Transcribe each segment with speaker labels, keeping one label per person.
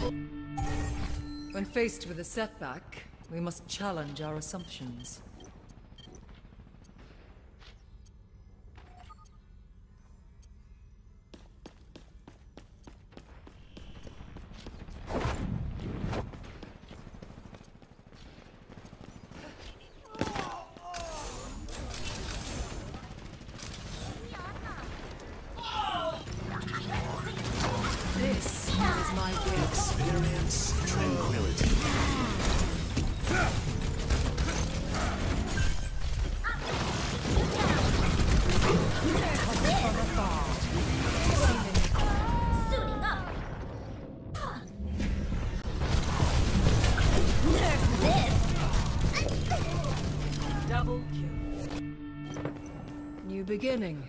Speaker 1: When faced with a setback, we must challenge our assumptions.
Speaker 2: Experience tranquility.
Speaker 3: Double kill.
Speaker 1: New beginning.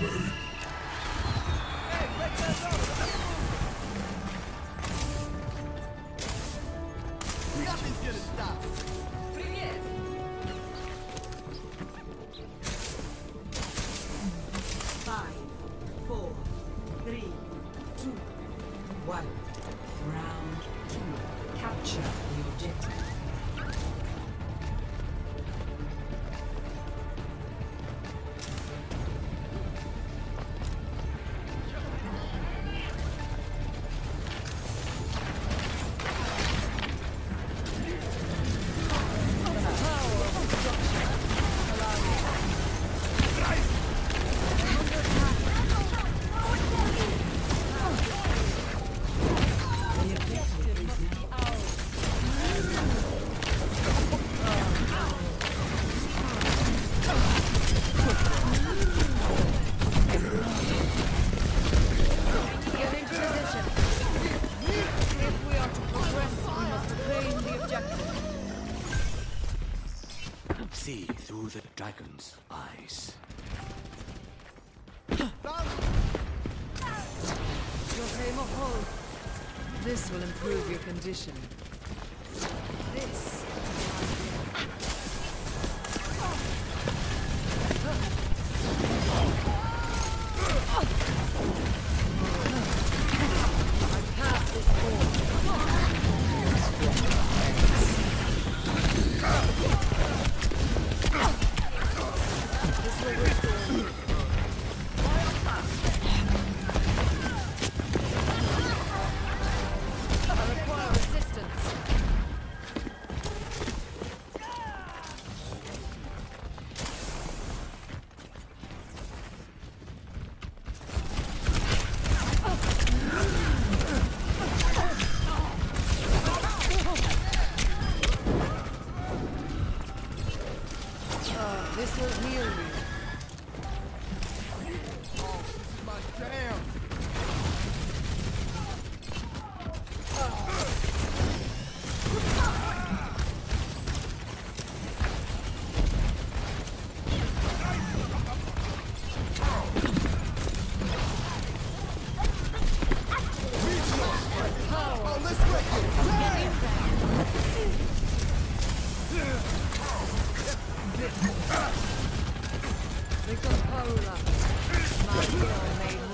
Speaker 2: Bye. Dragon's eyes.
Speaker 1: This will improve your condition. This Uh, this will heal. Ricopola. My will made